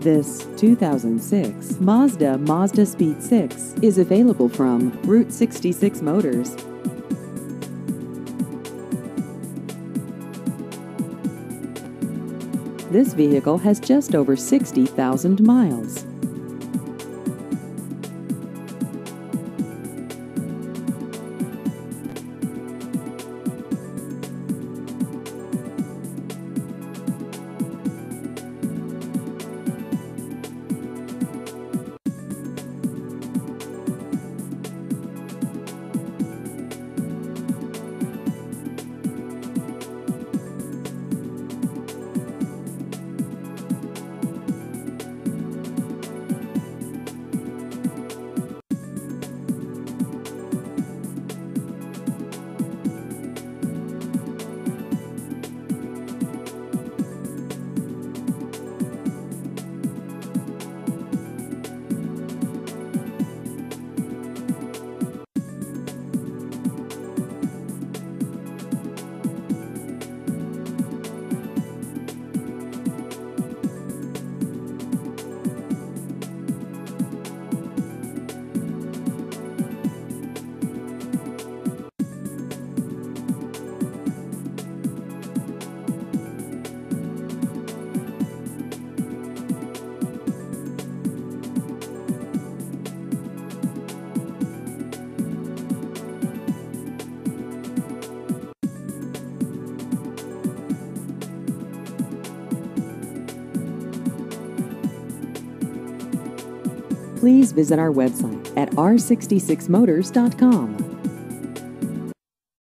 This 2006 Mazda Mazdaspeed6 is available from Route 66 Motors. This vehicle has just over 60,000 miles. Please visit our website at r66motors.com.